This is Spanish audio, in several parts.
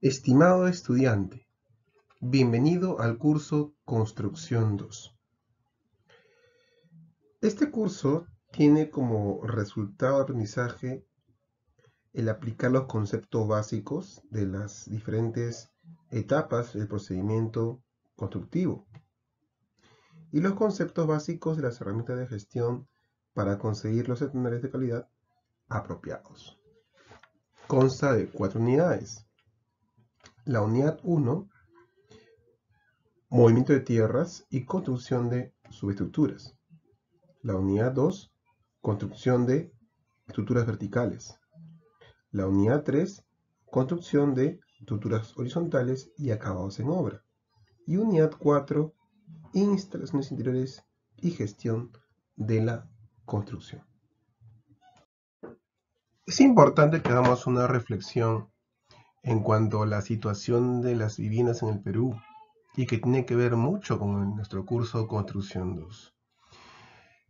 Estimado estudiante, bienvenido al curso Construcción 2. Este curso tiene como resultado de aprendizaje el aplicar los conceptos básicos de las diferentes etapas del procedimiento constructivo y los conceptos básicos de las herramientas de gestión para conseguir los estándares de calidad apropiados. Consta de cuatro unidades. La unidad 1, movimiento de tierras y construcción de subestructuras. La unidad 2, construcción de estructuras verticales. La unidad 3, construcción de estructuras horizontales y acabados en obra. Y unidad 4, instalaciones interiores y gestión de la construcción. Es importante que hagamos una reflexión en cuanto a la situación de las viviendas en el Perú y que tiene que ver mucho con nuestro curso Construcción 2.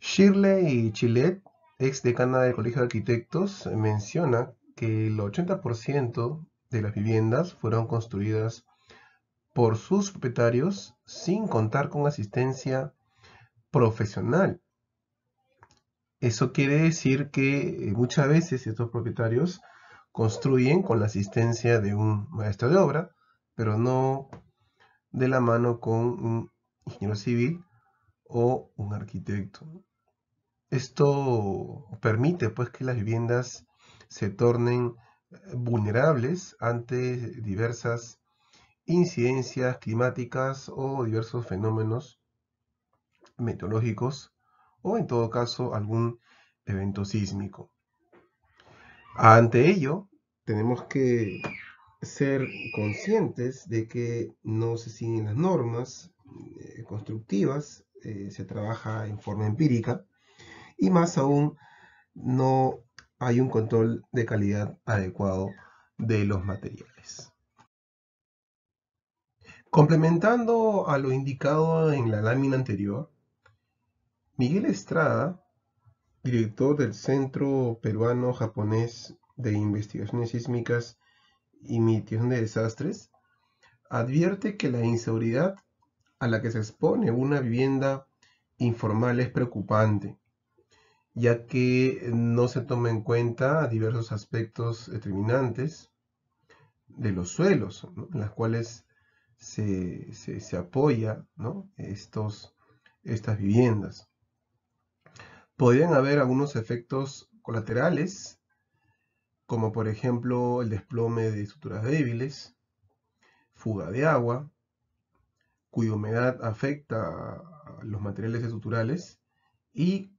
Shirley Chilet, ex decana del Colegio de Arquitectos, menciona que el 80% de las viviendas fueron construidas por sus propietarios sin contar con asistencia profesional. Eso quiere decir que eh, muchas veces estos propietarios construyen con la asistencia de un maestro de obra, pero no de la mano con un ingeniero civil o un arquitecto. Esto permite pues que las viviendas se tornen eh, vulnerables ante diversas incidencias climáticas o diversos fenómenos meteorológicos o en todo caso algún evento sísmico. Ante ello, tenemos que ser conscientes de que no se siguen las normas eh, constructivas, eh, se trabaja en forma empírica y más aún no hay un control de calidad adecuado de los materiales. Complementando a lo indicado en la lámina anterior, Miguel Estrada, director del Centro Peruano-Japonés de Investigaciones Sísmicas y Mitigación de Desastres, advierte que la inseguridad a la que se expone una vivienda informal es preocupante, ya que no se toma en cuenta diversos aspectos determinantes de los suelos, en los cuales se, apoya Estos, estas viviendas. Podrían haber algunos efectos colaterales, como por ejemplo el desplome de estructuras débiles, fuga de agua, cuya humedad afecta a los materiales estructurales y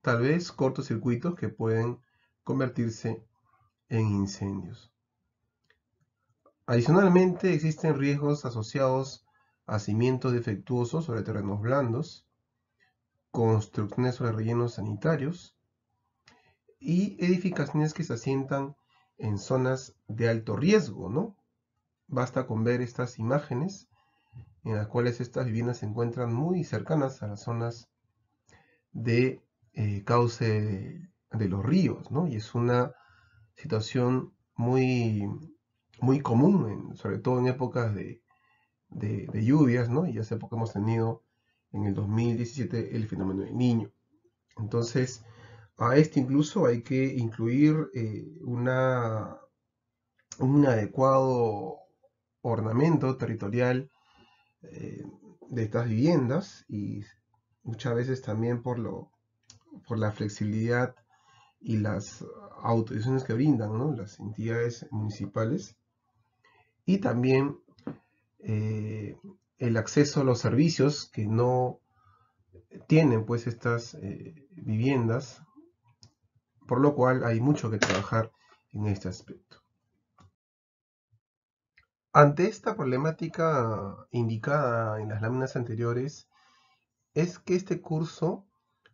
tal vez cortocircuitos que pueden convertirse en incendios. Adicionalmente existen riesgos asociados a cimientos defectuosos sobre terrenos blandos, construcciones sobre rellenos sanitarios y edificaciones que se asientan en zonas de alto riesgo, ¿no? Basta con ver estas imágenes en las cuales estas viviendas se encuentran muy cercanas a las zonas de eh, cauce de, los ríos, ¿no? Y es una situación muy, muy común, sobre todo en épocas de, de, lluvias, ¿no? Y hace poco hemos tenido en el 2017 el fenómeno del niño. Entonces, a este incluso hay que incluir eh, una, un adecuado ornamento territorial eh, de estas viviendas y muchas veces también por, lo, por la flexibilidad y las autorizaciones que brindan las entidades municipales y también eh, el acceso a los servicios que no tienen pues estas eh, viviendas, por lo cual hay mucho que trabajar en este aspecto. Ante esta problemática indicada en las láminas anteriores, es que este curso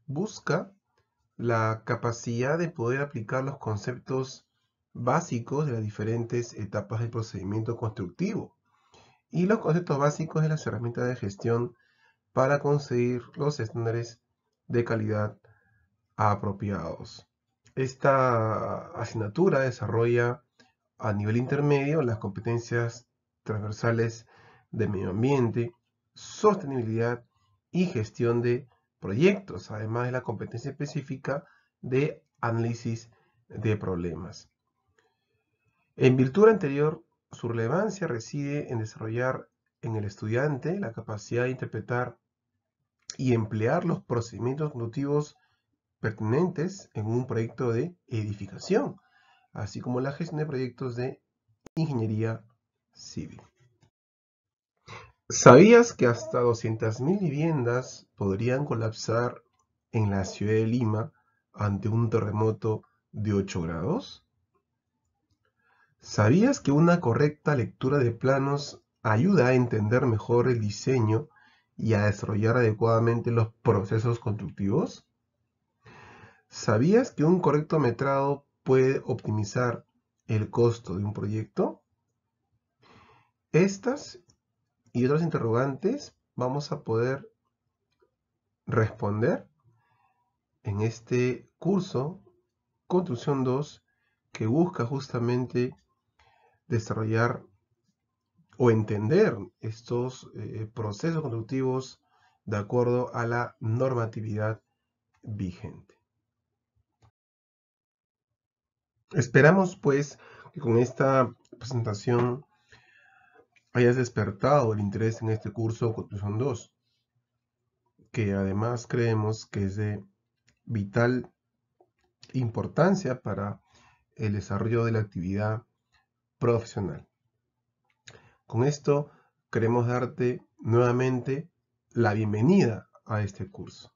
busca la capacidad de poder aplicar los conceptos básicos de las diferentes etapas del procedimiento constructivo y los conceptos básicos de las herramientas de gestión para conseguir los estándares de calidad apropiados. Esta asignatura desarrolla a nivel intermedio las competencias transversales de medio ambiente, sostenibilidad y gestión de proyectos, además de la competencia específica de análisis de problemas. En virtud anterior, su relevancia reside en desarrollar en el estudiante la capacidad de interpretar y emplear los procedimientos conductivos pertinentes en un proyecto de edificación, así como la gestión de proyectos de ingeniería civil. ¿Sabías que hasta 200.000 viviendas podrían colapsar en la ciudad de Lima ante un terremoto de 8 grados? ¿Sabías que una correcta lectura de planos ayuda a entender mejor el diseño y a desarrollar adecuadamente los procesos constructivos? ¿Sabías que un correcto metrado puede optimizar el costo de un proyecto? Estas y otras interrogantes vamos a poder responder en este curso Construcción 2 que busca justamente desarrollar o entender estos eh, procesos constructivos de acuerdo a la normatividad vigente. Esperamos pues que con esta presentación hayas despertado el interés en este curso Construcción 2, que además creemos que es de vital importancia para el desarrollo de la actividad profesional. Con esto queremos darte nuevamente la bienvenida a este curso.